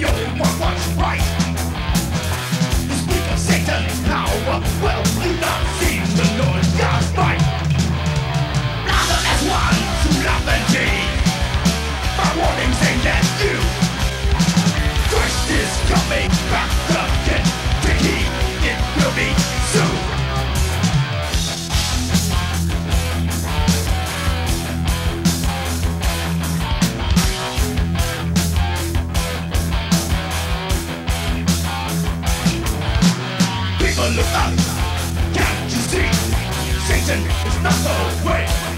the only what's right? Look up! Can't you see? Satan is not the way.